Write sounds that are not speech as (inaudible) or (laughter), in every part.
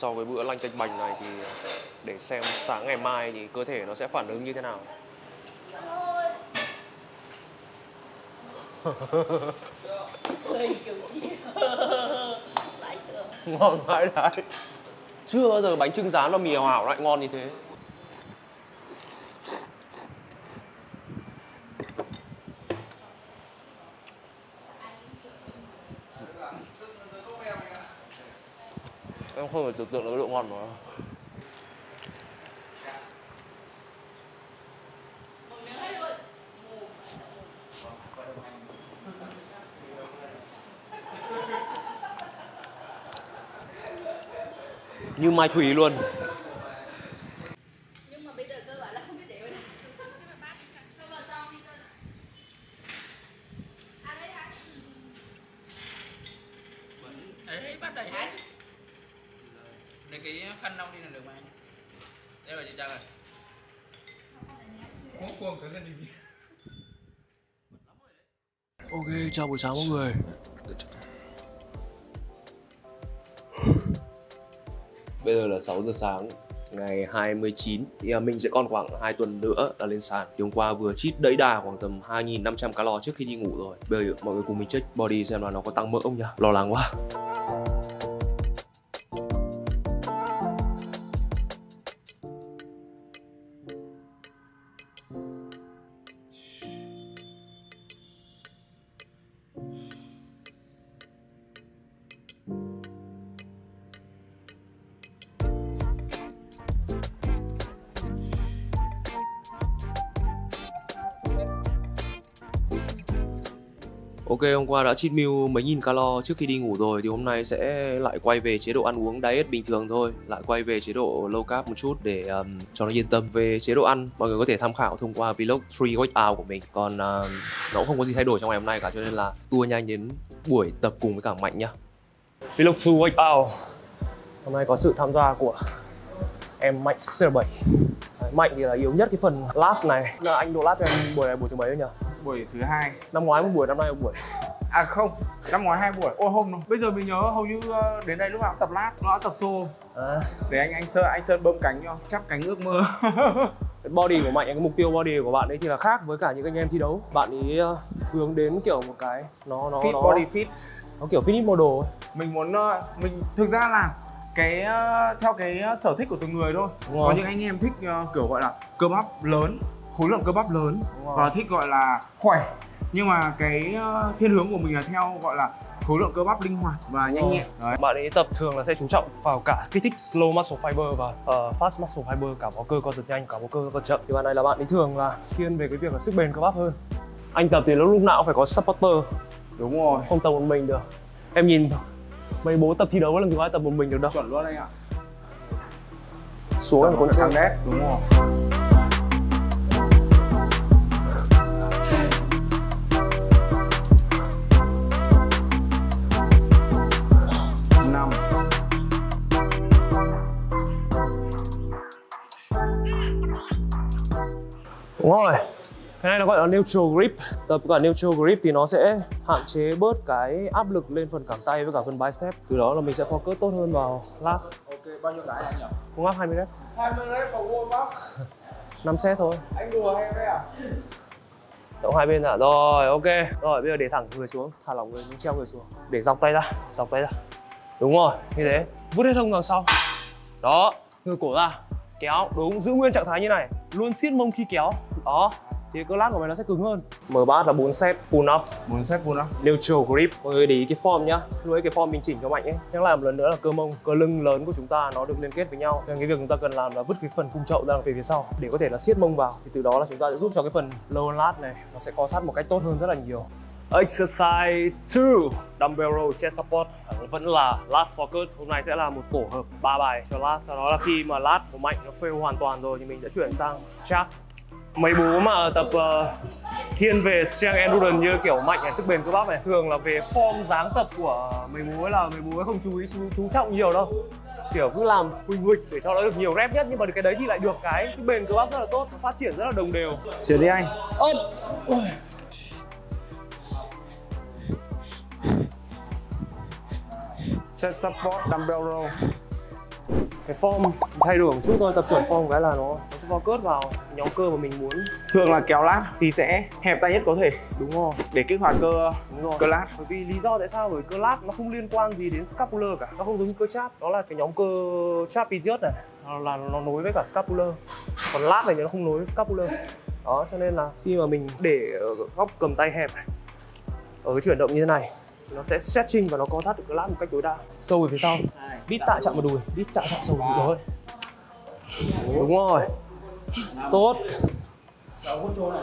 sau cái bữa lanh tênh bành này thì để xem sáng ngày mai thì cơ thể nó sẽ phản ứng như thế nào. (laughs) Ngon vãi đấy. Chưa bao giờ bánh trưng rán và mì hảo lại ngon như thế tưởng tượng được cái độ ngon của nó. Như mai thủy luôn nhưng mà bây giờ cơ bản là không biết để bên này Cơ vào sau đi Sơn ạ. À đây hả? ấy bắt đầy hết lấy cái khăn lau đi là được mà. Anh đây là chị trang rồi có cuồng cái lên đi. Ok, chào buổi sáng mọi người. (laughs) Bây giờ là 6 giờ sáng ngày 29 thì à, mình sẽ còn khoảng 2 tuần nữa là lên sàn. Thì hôm qua vừa cheat đẫy đà khoảng tầm 2.500 calo trước khi đi ngủ rồi. Bây giờ mọi người cùng mình check body xem là nó có tăng mỡ không nhỉ? Lo lắng quá Ok, hôm qua đã cheat meal mấy nghìn calo trước khi đi ngủ rồi thì hôm nay sẽ lại quay về chế độ ăn uống diet bình thường thôi. Lại quay về chế độ low carb một chút để um, cho nó yên tâm. Về chế độ ăn mọi người có thể tham khảo thông qua vlog 3 workout của mình. Còn um, nó cũng không có gì thay đổi trong ngày hôm nay cả cho nên là tua nhanh đến buổi tập cùng với cả Mạnh nhá. Vlog 2 workout. Hôm nay có sự tham gia của em Mạnh C7 Mạnh thì là yếu nhất cái phần last này. Là anh độ last cho em buổi này buổi thứ mấy nhỉ? Buổi thứ hai. Năm ngoái một buổi, năm nay một buổi. À không năm ngoái hai buổi. Ôi hôm bây giờ mình nhớ hầu như ờ, đến đây lúc nào cũng tập lát. Nó tập xô à. để anh anh sơn anh sơn bơm cánh cho. Chắp cánh ước mơ. (laughs) Body của mạnh cái mục tiêu body của bạn ấy thì là khác với cả những anh em thi đấu. Bạn ấy uh, hướng đến kiểu một cái nó nó fit nó body fit. Nó kiểu finish model ấy. mình muốn ờ, mình thực ra là cái ờ, theo cái ờ, sở thích của từng người thôi. Đúng có rồi. những anh em thích ờ, kiểu gọi là cơ bắp lớn khối lượng cơ bắp lớn và thích gọi là khỏe. Nhưng mà cái ờ, thiên hướng của mình là theo gọi là khối lượng cơ bắp linh hoạt và nhanh nhẹn. đấy. Bạn ấy tập thường là sẽ chú trọng vào cả kích thích slow muscle fiber và uh, fast muscle fiber cả có cơ co giật nhanh cả có cơ co giật chậm. Thì bạn này là bạn ấy thường là thiên về cái việc là sức bền cơ bắp hơn. Anh tập thì lúc lúc nào cũng phải có supporter. Đúng rồi. Không tập một mình được. Em nhìn mấy bố tập thi đấu gì có ai tập một mình được đâu. Chuẩn luôn anh ạ. Xuống còn chơi đét đúng rồi Đúng rồi. Cái này nó gọi là neutral grip. Tập cả neutral grip thì nó sẽ hạn chế bớt cái áp lực lên phần cẳng tay với cả phần bicep. Từ đó là mình sẽ focus tốt hơn vào last. Ok bao nhiêu cái anh nhỉ? Không áp 20 rep. 20 rep vào warm up. (laughs) 5 set thôi. Anh đùa em đấy à Động hai bên à Rồi ok. Rồi bây giờ để thẳng người xuống. Thả lỏng người treo người xuống. Để dọc tay ra Dọc tay ra. Đúng rồi Như thế. Vút hết hông đằng sau. Đó Ngược cổ ra Kéo Đúng Giữ nguyên trạng thái như này. Luôn siết mông khi kéo Đó Thì cơ lát của mày nó sẽ cứng hơn. Mở bát là 4 set Pull up. Muốn set full up. Neutral grip. Mọi người để ý cái form nhá. Lúc ấy cái form mình chỉnh cho mạnh ấy. Nhắc lại một lần nữa là cơ mông cơ lưng lớn của chúng ta nó được liên kết với nhau. Nên cái việc chúng ta cần làm là vứt cái phần cung chậu ra về phía sau để có thể là siết mông vào. Thì từ đó là chúng ta sẽ giúp cho cái phần lower lat này nó sẽ co thắt một cách tốt hơn rất là nhiều. Exercise 2 Dumbbell row chest support. Vẫn là last focus. Hôm nay sẽ là một tổ hợp 3 bài cho last. Sau đó là khi mà last của Mạnh nó fail hoàn toàn rồi thì mình sẽ chuyển sang chắc Mấy bố mà tập ờ, thiên về strength endurance như kiểu mạnh hay sức bền cơ bắp này thường là về form dáng tập của mấy bố ấy là mấy bố ấy không chú ý chú, chú trọng nhiều đâu. Kiểu cứ làm huỳnh huỳnh để cho nó được nhiều rep nhất nhưng mà cái đấy thì lại được cái sức bền cơ bắp rất là tốt phát triển rất là đồng đều. Chuyển đi anh. Ôm. Chest support dumbbell row. Cái form thay đổi một chút thôi tập chuẩn form cái là nó sẽ focus vào nhóm cơ mà mình muốn. Thường là kéo lát thì sẽ hẹp tay nhất có thể. Đúng rồi. Để kích hoạt cơ đúng rồi. cơ lát. Bởi vì lý do tại sao? Bởi cơ lát nó không liên quan gì đến scapular cả. Nó không giống như cơ cháp. Đó là cái nhóm cơ trapezius này. Nó là nó nối với cả scapular. Còn lát này thì nó không nối với scapular. Đó cho nên là khi mà mình để góc cầm tay hẹp này, ở cái chuyển động như thế này nó sẽ stretching và nó co thắt được cơ lát một cách tối đa. Sâu về phía sau. Đít tạ chạm vào đùi. Đít tạ chạm sâu vào đùi. Thôi đúng rồi tốt.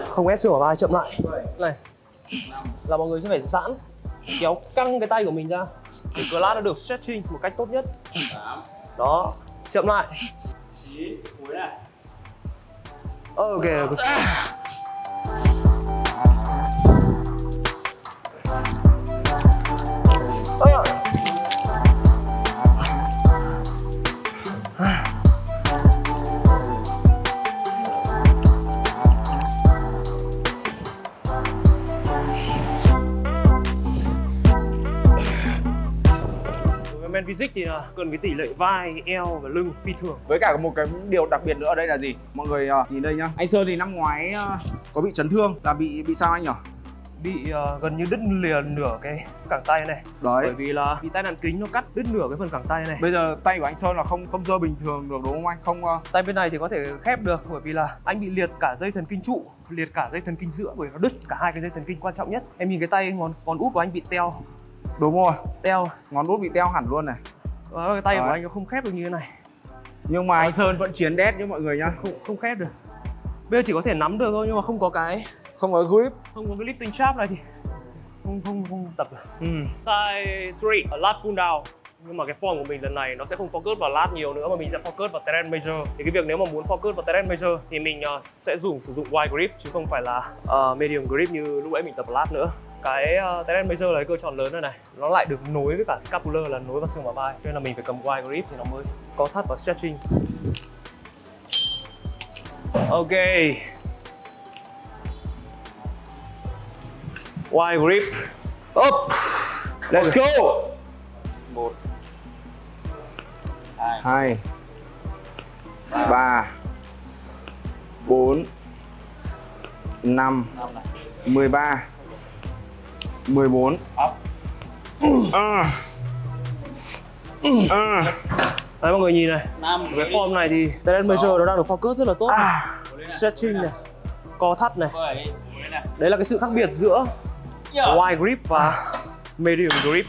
Không ép xương vai chậm lại. Này, là mọi người sẽ phải giãn, kéo căng cái tay của mình ra, để cơ lát nó được stretching một cách tốt nhất. Đó, chậm lại. Ok good men physics thì là cần cái tỷ lệ vai, eo và lưng phi thường. Với cả một cái điều đặc biệt nữa ở đây là gì? Mọi người ờ, nhìn đây nhá. Anh sơn thì năm ngoái ờ, có bị chấn thương là bị bị sao anh nhỉ? Bị ờ, gần như đứt liền nửa cái cẳng tay này. Bởi đấy vì là bị tai nạn kính nó cắt đứt nửa cái phần cẳng tay này. Bây giờ tay của anh sơn là không không dơ bình thường được đúng không anh? Không ờ, tay bên này thì có thể khép được bởi vì là anh bị liệt cả dây thần kinh trụ liệt cả dây thần kinh giữa bởi nó đứt cả hai cái dây thần kinh quan trọng nhất. Em nhìn cái tay ngón ngón út của anh bị teo đúng rồi. Teo ngón út bị teo hẳn luôn này. Và cái tay của Đấy. anh nó không khép được như thế này. Nhưng mà anh sơn vẫn chiến đét với mọi người nhá. Không không khép được. Bây giờ chỉ có thể nắm được thôi nhưng mà không có cái không có grip. Không có cái lifting strap này thì không không không tập được. Ừ. tay 3 lat pull down. Nhưng mà cái form của mình lần này nó sẽ không focus vào lat nhiều nữa mà mình sẽ focus vào terrain major thì cái việc nếu mà muốn focus vào terrain major thì mình ờ, sẽ dùng sử dụng wide grip chứ không phải là ờ, medium grip như lúc ấy mình tập lat nữa cái uh, terrain major là cái cơ tròn lớn này này. Nó lại được nối với cả scapular là nối vào xương bả vai cho nên là mình phải cầm wide grip thì nó mới có thắt và stretching. Ok. Wide grip. Up. Let's go. Một. Hai. Hai. Ba. Bốn. Năm. Mười ba mười bốn up à. À. Đấy mọi người nhìn này Cái form này thì Talent Major nó đang được focus rất là tốt À. Stretching này Co thắt này Đấy là cái sự khác biệt giữa wide grip và medium grip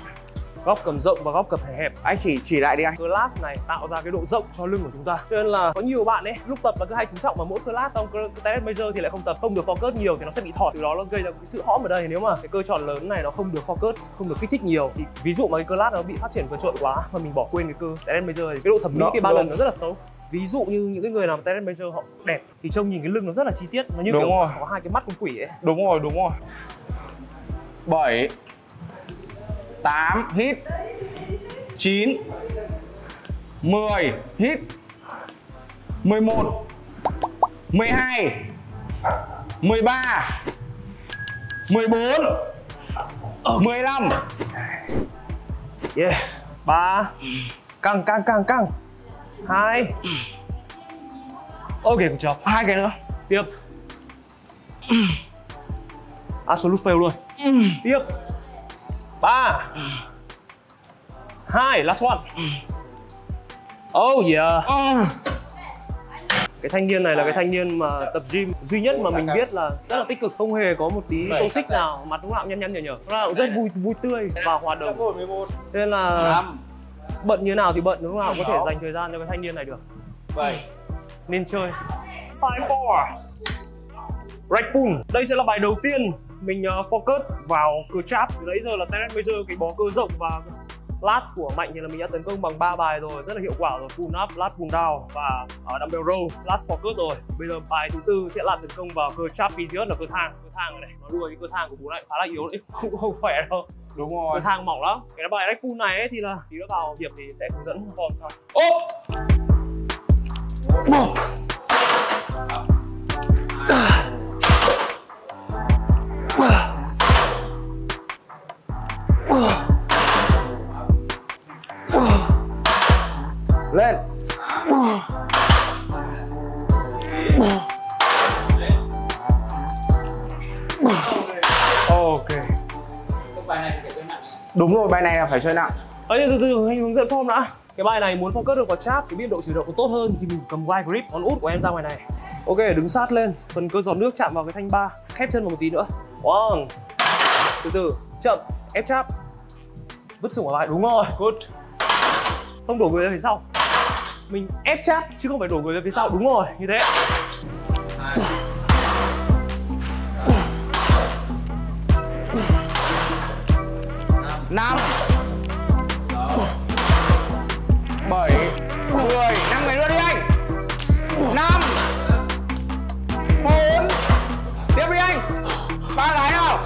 Góc cầm rộng và góc cầm hẹp anh chỉ chỉ lại đi anh. Class này tạo ra cái độ rộng cho lưng của chúng ta. Cho nên là có nhiều bạn ấy lúc tập là cứ hay chú trọng vào mỗi class Xong Talent Major thì lại không tập. Không được focus nhiều thì nó sẽ bị thọt. Từ đó nó gây ra cái sự hõm ở đây. Nếu mà cái cơ tròn lớn này nó không được focus Không được kích thích nhiều Thì ví dụ mà cái class nó bị phát triển vượt trội quá Mà mình bỏ quên cái cơ Talent Major thì cái độ thẩm mỹ cái ba lần nó- nó rất là xấu. Ví dụ như những cái người làm talent major họ đẹp thì trông nhìn cái lưng nó rất là chi tiết. Nó như Đúng kiểu rồi. có hai cái mắt con quỷ ấy. Đúng rồi đúng rồi. Bảy tám hít chín mười hít mười một mười hai mười ba mười bốn mười lăm. Yeah. Ba. Căng căng căng căng. Hai. Ok good job. Hai cái nữa. Tiếp. Absolute fail luôn. Tiếp ba. Hai last one. Oh yeah. Cái thanh niên này là cái thanh niên mà tập gym duy nhất mà mình biết là rất là tích cực không hề có một tí toxic nào mặt lúc nào cũng nhăn nhăn nhở nhở lúc nào cũng rất vui vui tươi và hòa đồng. Nên là bận như nào thì bận lúc nào? Có thể dành thời gian cho cái thanh niên này được. Bảy. Nên chơi. Side four. Right pull đây sẽ là bài đầu tiên mình uh, focus vào cơ cháp từ nãy giờ là talent major cái bó cơ rộng và lat của mạnh thì là mình đã tấn công bằng ba bài rồi rất là hiệu quả rồi. Pull up lat pull down và uh, dumbbell row last focus rồi. Bây giờ bài thứ tư sẽ là tấn công vào cơ trapezius là cơ thang cơ thang này nó đua cái cơ thang của bố này khá là yếu đấy (laughs) không không khỏe đâu. Đúng cơ rồi. thang mỏng lắm. Cái bài right pull này ấy thì là tí nữa vào việc thì sẽ hướng dẫn form sau. Ốp lên. Ok. Đúng rồi bài này là phải chơi nặng. Ấy từ từ anh hướng dẫn form đã. Cái bài này muốn focus được vào chap cái biên độ chuyển động tốt hơn thì mình cầm wide grip ngón út của em ra ngoài này. Ok đứng sát lên. Phần cơ giọt nước chạm vào cái thanh ba. Khép chân vào một tí nữa. One từ từ chậm. Ép chap vứt xương vào vai đúng rồi. Good. Không đổ người ra phía sau mình ép chap chứ không phải đổ người ra phía sau. Đúng rồi như thế. Năm bảy mười năm người nữa đi anh năm bốn tiếp đi anh. Ba cái nào?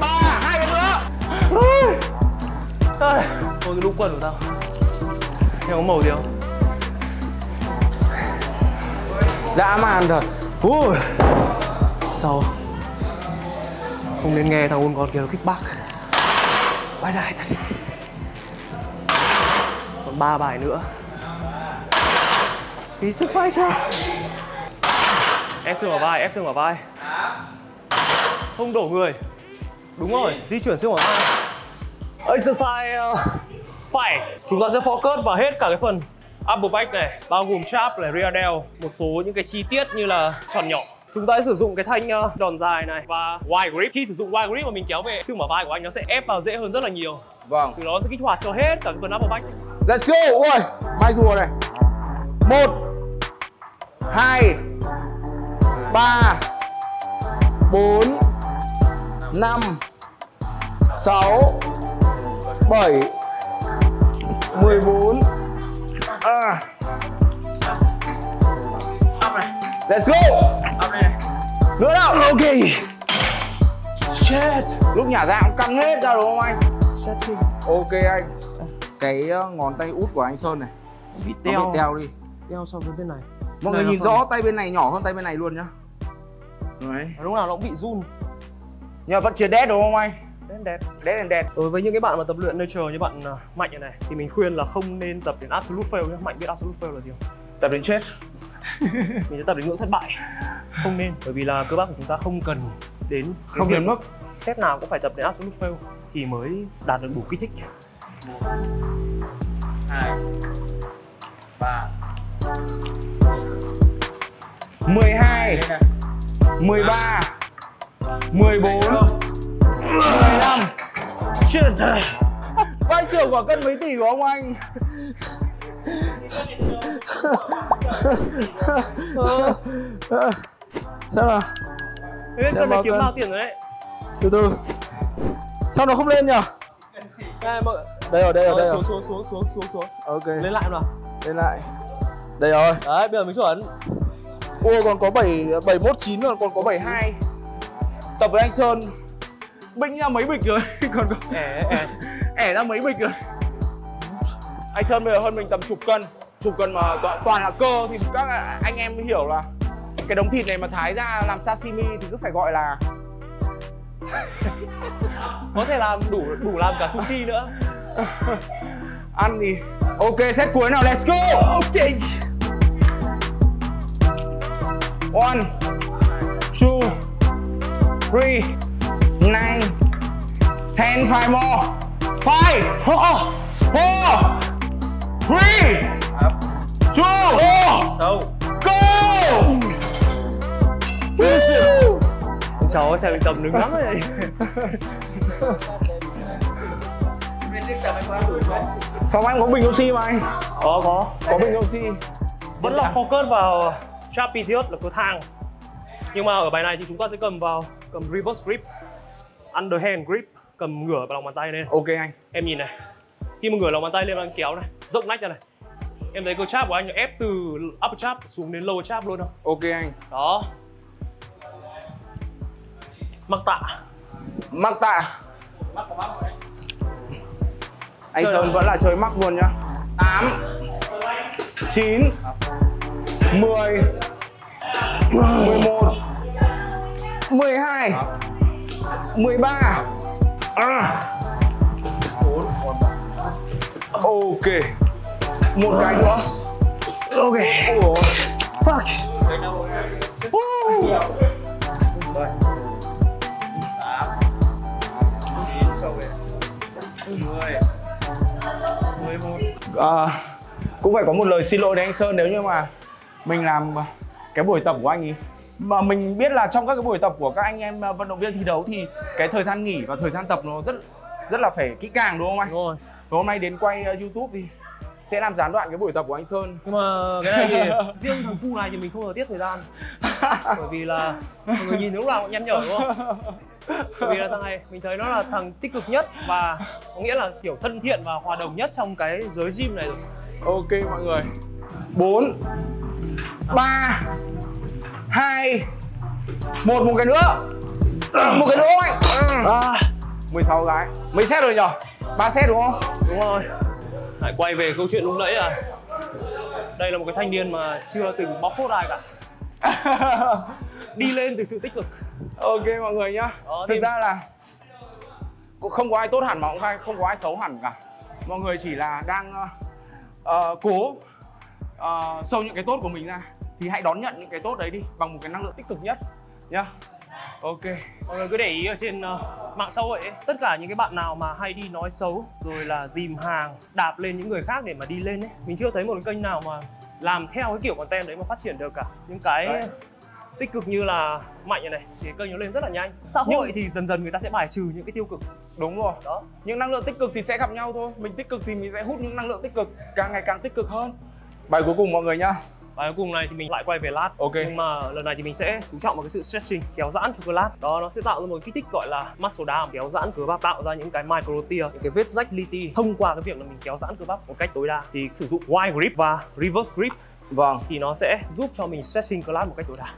Ba. Hai cái nữa Ôi, cái lũ quần của tao Em có màu gì không? dã man thật. Ui. Sao? Không nên nghe thằng ôn con kia nó kích bác. Bài đại thật. Còn ba bài nữa. Phí sức vai chưa Ép xương vào vai, ép xương vào vai. Không đổ người. Đúng rồi, di chuyển xương vào vai. Exercise uh, phải Chúng ta sẽ focus vào hết cả cái phần upper back này Bao gồm trap này, rear delt Một số những cái chi tiết như là tròn nhỏ. Chúng ta sẽ sử dụng cái thanh uh, đòn dài này và wide grip. Khi sử dụng wide grip mà mình kéo về xương bả vai của anh nó sẽ ép vào dễ hơn rất là nhiều. Vâng. Từ đó sẽ kích hoạt cho hết cả cái phần upper back let's go! Ôi mai rùa này. Một hai ba bốn năm sáu bảy mười bốn. À. Up này let's go. Nữa nào. Ok. Shit lúc nhả ra cũng căng hết ra đúng không anh? Ok anh. Cái uh, ngón tay út của anh sơn này. Bị nó teo bị teo. đi. Teo so với bên này. Mọi người nhìn không- rõ tay bên này nhỏ hơn tay bên này luôn nhá. Đấy. Lúc nào nó cũng bị run. Nhưng mà vẫn chưa đét đúng không anh Đen đẹp đét là đét Đối với những cái bạn mà tập luyện nature như bạn uh, Mạnh như này Thì mình khuyên là không nên tập đến absolute fail nhé. Mạnh biết absolute fail là gì không? tập đến chết. (laughs) Mình sẽ tập đến ngưỡng thất bại. Không nên bởi vì là cơ bắp của chúng ta không cần đến không đến mức. Set nào cũng phải tập đến absolute fail thì mới đạt được đủ kích thích. Hai ba 12 đây này 13 14 15 Shit trời. vai trưởng quả cân mấy tỷ của ông anh. Sao nào Thế phải bao kiếm cân. bao tiền rồi đấy? Từ từ. Sao nó không lên nhỉ? Đây mọi đây rồi đây rồi đây Ờ, rồi. xuống xuống xuống xuống xuống. Xuống ok. Lên lại nào. Lên lại. Đây rồi. Đấy bây giờ mới chuẩn. Ôi còn có 7 719 rồi còn có 72 tập với anh Sơn bĩnh ra mấy bịch rồi. (laughs) Còn có ẻ ẻ. Ẻ ra mấy bịch rồi. Anh Sơn bây giờ hơn mình tầm chục cân. Chục cân mà toàn, toàn là cơ. Thì các anh em mới hiểu là cái đống thịt này mà thái ra làm sashimi thì cứ phải gọi là (laughs) có thể làm đủ đủ làm cả sushi nữa. (laughs) Ăn thì ok set cuối nào let's go. Ok. One two three nine ten five more. Five. Four. Four. Three. Two. Sâu. Go. Finish it cháu xem mình tập đứng lắm trước tập anh có bình oxy mà anh? Có có. Có bình oxy. Vẫn là focus vào trapezius là cơ thang. Nhưng mà ở bài này thì chúng ta sẽ cầm vào cầm reverse grip underhand grip cầm ngửa lòng bàn tay lên. Ok anh. Em nhìn này khi mà ngửa lòng bàn tay lên anh kéo này rộng nách ra này. Em thấy cơ cháp của anh nó ép từ upper cháp xuống đến lower cháp luôn không? Ok anh. Đó. Mắc tạ. Mắc tạ. Mắc mắc anh Chơi Sơn vẫn là chơi mắc luôn nhá. 8 9 10 11 12 13 à. Ok. Một cái nữa. Ok. Fuck. À, cũng phải có một lời xin lỗi đến anh Sơn nếu như mà mình làm cái buổi tập của anh ấy mà mình biết là trong các cái buổi tập của các anh em vận động viên thi đấu thì cái thời gian nghỉ và thời gian tập nó rất rất là phải kỹ càng đúng không anh? đúng rồi Và hôm nay đến quay uh, YouTube thì sẽ làm gián đoạn cái buổi tập của anh Sơn. nhưng mà cái này thì (laughs) riêng thằng cu này thì mình không thừa tiết thời gian bởi vì là mọi người nhìn lúc nào cũng nhăn nhở đúng không bởi vì là thằng này mình thấy nó là thằng tích cực nhất và có nghĩa là kiểu thân thiện và hòa đồng nhất trong cái giới gym này rồi Ok mọi người. 4 3 2 1 một cái nữa. Một cái nữa anh. À, 16 cái. Mấy set rồi nhỉ? 3 set đúng không? đúng rồi lại quay về câu chuyện lúc nãy à đây là một cái thanh niên mà chưa từng bóc phốt ai cả (laughs) đi lên từ sự tích cực ok mọi người nhá. Thực thì- ra là cũng không có ai tốt hẳn mà cũng không có ai xấu hẳn cả. Mọi người chỉ là đang ờ, ờ, cố uh, sâu những cái tốt của mình ra thì hãy đón nhận những cái tốt đấy đi bằng một cái năng lượng tích cực nhất nhá. Ok. mọi người cứ để ý ở trên ờ, mạng xã hội ấy, tất cả những cái bạn nào mà hay đi nói xấu rồi là dìm hàng đạp lên những người khác để mà đi lên ấy. Mình chưa thấy một cái kênh nào mà làm theo cái kiểu content đấy mà phát triển được cả. Những cái Đấy. tích cực như là mạnh này này thì kênh nó lên rất là nhanh. Xã hội. Nhưng- thì dần dần người ta sẽ bài trừ những cái tiêu cực. Đúng rồi. đó. Những năng lượng tích cực thì sẽ gặp nhau thôi. Mình tích cực thì mình sẽ hút những năng lượng tích cực càng ngày càng tích cực hơn. Bài cuối cùng mọi người nhá và cuối cùng này thì mình lại quay về lát Ok. nhưng mà lần này thì mình sẽ chú trọng vào cái sự stretching kéo giãn cho cơ lát đó nó sẽ tạo ra một kích thích gọi là muscle down kéo giãn cơ bắp tạo ra những cái micro tear những cái vết rách li ti thông qua cái việc là mình kéo giãn cơ bắp một cách tối đa. Thì sử dụng wide grip và reverse grip. Vâng. Thì nó sẽ giúp cho mình stretching cơ lát một cách tối đa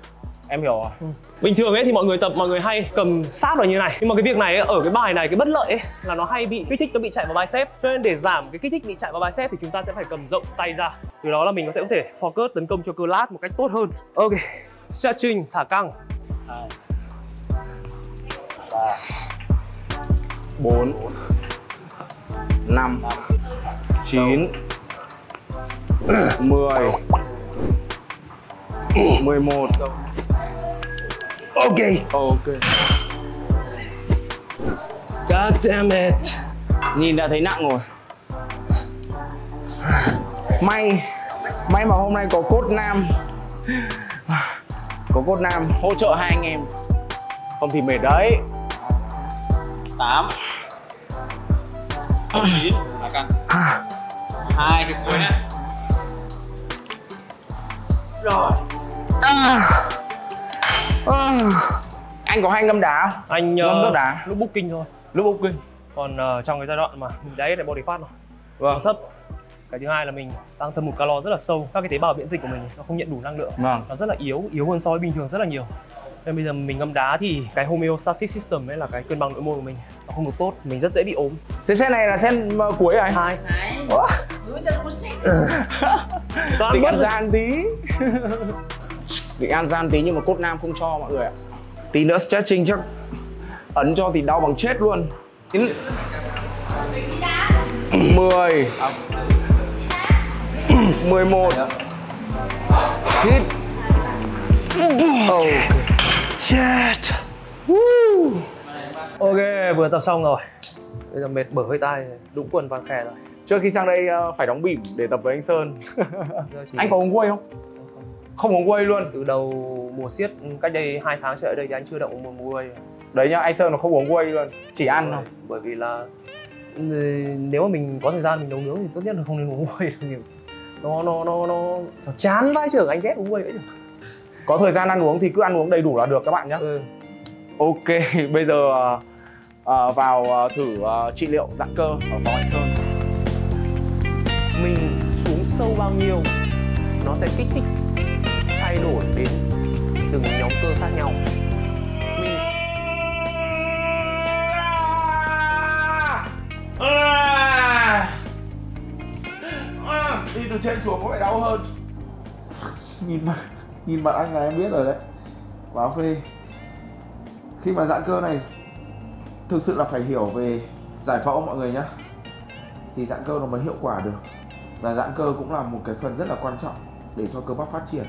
em hiểu rồi. Bình thường ấy thì mọi người tập mọi người hay cầm sát vào như này. Nhưng mà cái việc này ấy, ở cái bài này cái bất lợi ấy là nó hay bị kích thích nó bị chạy vào bicep. Cho nên để giảm cái kích thích bị chạy vào bicep thì chúng ta sẽ phải cầm rộng tay ra. Từ đó là mình có thể có thể focus tấn công cho cơ lát một cách tốt hơn. Ok. Stretching thả căng. Bốn năm chín mười mười một ok. Ok. God damn it. Nhìn đã thấy nặng rồi. May may mà hôm nay có cốt nam. Có cốt nam. Hỗ trợ hai anh em. Không thì mệt đấy. 8 9 là căng. Hai cái cuối nhá. Rồi. À. À. anh có hay ngâm đá không? anh Ngâm uh, nước đá. lúc booking thôi. Lúc booking còn ờ, trong cái giai đoạn mà mình đáy để body fat mà. Nó vâng thấp. Cái thứ hai là mình tăng thâm hụt calo rất là sâu. Các cái tế bào miễn dịch của mình nó không nhận đủ năng lượng. Vâng. Nó rất là yếu yếu hơn so với bình thường rất là nhiều. Nên bây giờ mình ngâm đá thì cái homeostatic system ấy là cái cân bằng nội môi của mình. Nó không được tốt mình rất dễ bị ốm. Thế xe này là xe uh, cuối rồi hai (laughs) toàn mất rồi. gian tí (laughs) định ăn gian tí nhưng mà cốt nam không cho mọi người ạ. Tí nữa stretching chắc ấn cho thì đau bằng chết luôn. Chín mười. Mười một. Hít. Oh shit Woo. ok vừa tập xong rồi. Bây giờ mệt bở hơi tai đúng quần vàng khè rồi. Trước khi sang đây uh, phải đóng bỉm để tập với anh Sơn. (laughs) Anh có uống whey không không uống whey luôn. Từ đầu mùa siết cách đây hai tháng trở lại đây thì anh chưa động uống một quay đấy nhá anh Sơn nó không uống whey luôn chỉ ăn thôi. bởi vì là ừ, nếu mà mình có thời gian mình nấu nướng thì tốt nhất là không nên uống quay (laughs) nó nó nó nó nó chán vãi trưởng anh ghét uống quay ấy có thời gian ăn uống thì cứ ăn uống đầy đủ là được các bạn nhé ừ. ok (laughs) bây giờ ờ, vào ờ, thử ờ, trị liệu giãn cơ ở phòng anh Sơn. Mình xuống sâu bao nhiêu nó sẽ kích thích thay đổi đến từng nhóm cơ khác nhau. Mình đi từ trên xuống có phải đau hơn. Nhìn mặt nhìn mặt anh là em biết rồi đấy. Báo phê. Khi mà giãn cơ này, thực sự là phải hiểu về giải phẫu mọi người nhé thì giãn cơ nó mới hiệu quả được. Và giãn cơ cũng là một cái phần rất là quan trọng để cho cơ bắp phát triển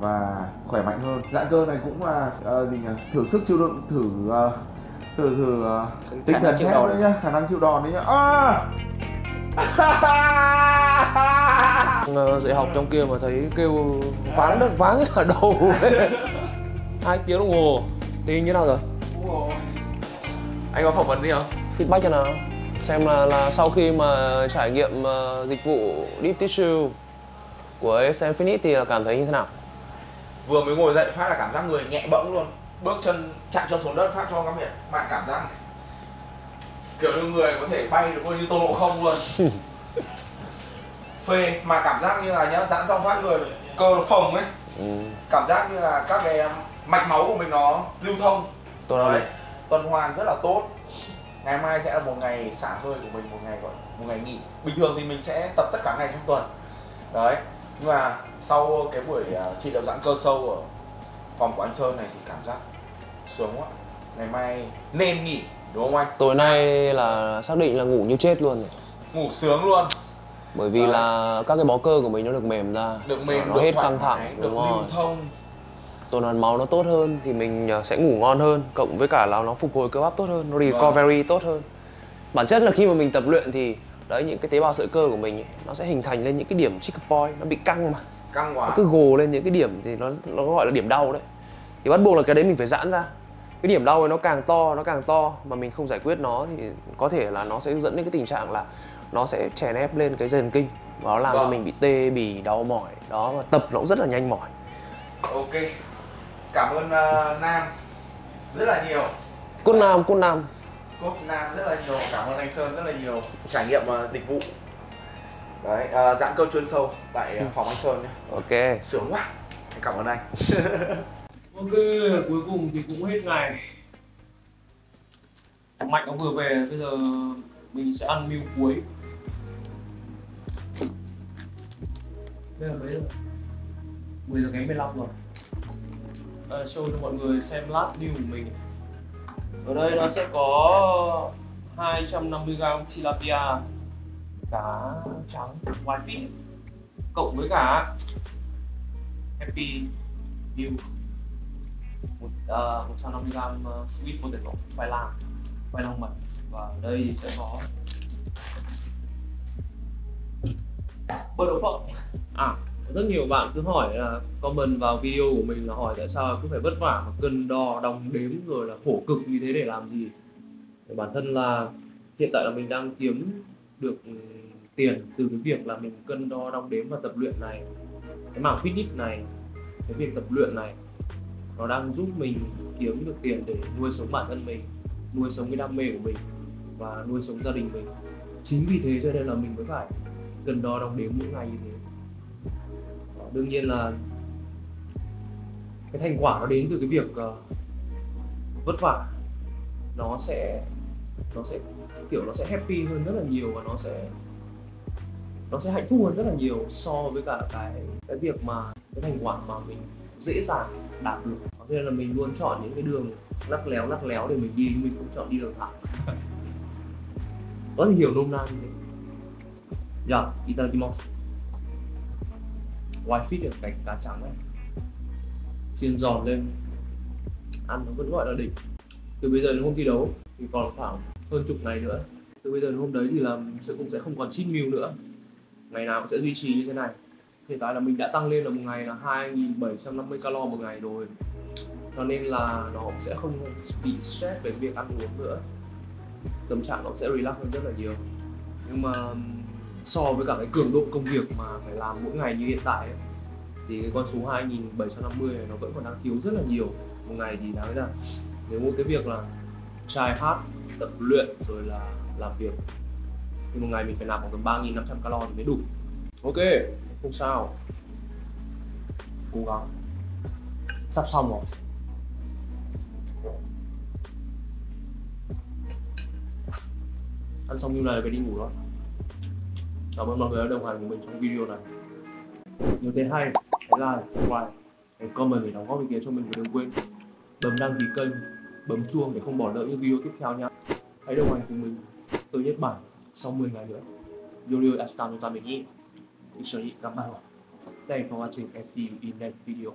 và khỏe mạnh hơn. Giãn cơ này cũng là ờ, gì nhỉ? Thử sức chịu đựng thử ờ, thử thử ờ, tinh thần chịu thép đòn. đấy. nhá khả năng chịu đòn đấy nhá. À! (laughs) Dạy học trong kia mà thấy kêu váng đất váng (laughs) ở đầu hai tiếng đồng hồ. Thì như nào rồi? Anh có phỏng vấn gì không? Feedback cho nào. Xem là là sau khi mà trải nghiệm ờ, dịch vụ deep tissue của AS Infinite thì là cảm thấy như thế nào vừa mới ngồi dậy phát là cảm giác người nhẹ bẫng luôn. Bước chân chạm chân xuống đất phát cho các bạn bạn cảm giác kiểu như người có thể bay được như tôn ngộ không luôn. (laughs) Phê mà cảm giác như là nhá giãn xong phát người cơ phồng ấy. Ừ. cảm giác như là các cái mạch máu của mình nó lưu thông. Nói Đấy, tuần hoàn rất là tốt. Ngày mai sẽ là một ngày xả hơi của mình một ngày gọi một ngày nghỉ. Bình thường thì mình sẽ tập tất cả ngày trong tuần. Đấy. Nhưng mà sau cái buổi à, trị liệu giãn cơ sâu ở phòng của anh Sơn này thì cảm giác sướng quá. Ngày mai nên nghỉ đúng không anh? Tối nay là xác định là ngủ như chết luôn rồi. Ngủ sướng luôn. Bởi vì Đấy. là các cái bó cơ của mình nó được mềm ra. Được mềm nó được hết căng thẳng được đúng lưu rồi. thông. Tuần hoàn máu nó tốt hơn thì mình ờ, sẽ ngủ ngon hơn cộng với cả là nó phục hồi cơ bắp tốt hơn Vâng. nó recovery tốt hơn. Bản chất là khi mà mình tập luyện thì đấy những cái tế bào sợi cơ của mình ấy, nó sẽ hình thành lên những cái điểm trigger point nó bị căng mà căng nó quá cứ gồ lên những cái điểm thì nó nó gọi là điểm đau đấy. Thì bắt buộc là cái đấy mình phải giãn ra. Cái điểm đau ấy nó càng to nó càng to mà mình không giải quyết nó thì có thể là nó sẽ dẫn đến cái tình trạng là nó sẽ chèn ép lên cái dần kinh. Và nó làm cho Vâng. mình bị tê bì đau mỏi. Đó và tập nó cũng rất là nhanh mỏi. Ok. Cảm ơn à, Nam rất là nhiều. Cốt nam cốt nam. Cốt Nam rất là nhiều. Cảm ơn anh Sơn rất là nhiều. Trải nghiệm ờ, dịch vụ đấy ờ, giãn cơ chuyên sâu tại ờ, phòng anh Sơn nhé. Ok. Sướng quá. Em cảm ơn anh. (laughs) Ok, cuối cùng thì cũng hết ngày. Mạnh nó vừa về, bây giờ mình sẽ ăn meal cuối. Đây là mấy giờ? 10 giờ kém 15 rồi. À, Show cho mọi người xem lát meal của mình. Ở đây nó sẽ có 250g tilapia Cá trắng white fish. Cộng với cả Happy view một uh, 150 gram uh, sweet potato khoai lang khoai lang mật. Và ở đây sẽ có bơ đậu phộng. À rất nhiều bạn cứ hỏi là comment vào video của mình là hỏi tại sao cứ phải vất vả mà cân đo đong đếm rồi là khổ cực như thế để làm gì. Bản thân là hiện tại là mình đang kiếm được ừ, tiền từ cái việc là mình cân đo đong đếm và tập luyện này. Cái mảng fitness này cái việc tập luyện này nó đang giúp mình kiếm được tiền để nuôi sống bản thân mình nuôi sống cái đam mê của mình và nuôi sống gia đình mình. Chính vì thế cho nên là mình mới phải cân đo đong đếm mỗi ngày như thế. Đương nhiên là cái thành quả nó đến từ cái việc uh, vất vả. Nó sẽ nó sẽ kiểu nó sẽ happy hơn rất là nhiều và nó sẽ nó sẽ hạnh phúc hơn rất là nhiều so với cả cái cái việc mà cái thành quả mà mình dễ dàng đạt được. Thế nên là mình luôn chọn những cái đường lắt léo lắt léo để mình đi, mình cũng chọn đi đường thẳng có thể hiểu nôm na như thế? Dạ itadakimasu ngoài fish được cái cá trắng này chiên giòn lên. Ăn nó vẫn gọi là đỉnh. Từ bây giờ đến hôm thi đấu thì còn khoảng hơn chục ngày nữa. Từ bây giờ đến hôm đấy thì là sẽ cũng sẽ không còn cheat meal nữa ngày nào cũng sẽ duy trì như thế này. Hiện tại là mình đã tăng lên là một ngày là 2750 calo một ngày rồi. Cho nên là nó cũng sẽ không bị stress về việc ăn uống nữa. Tâm trạng nó sẽ relax hơn rất là nhiều. Nhưng mà so với cả cái cường độ công việc mà phải làm mỗi ngày như hiện tại ấy, thì cái con số 2750 này nó vẫn còn đang thiếu rất là nhiều. Một ngày thì đáng ra nếu một cái việc là trai hát tập luyện rồi là làm việc thì một ngày mình phải nạp khoảng tầm 3.500 calo thì mới đủ. Ok, không sao. Cố gắng. Sắp xong rồi. Ăn xong như này phải đi ngủ rồi. cảm ơn mọi người đã đồng hành cùng mình trong video này. Nếu thấy hay, hãy like, subscribe, hãy comment để đóng góp ý kiến cho mình và đừng quên bấm đăng ký kênh, bấm chuông để không bỏ lỡ những video tiếp theo nhé. Hãy đồng hành cùng mình. Từ Nhật Bản. 総務以外ではより良い明日のために一緒に頑張ろう。Thanks for watching and see you in next video.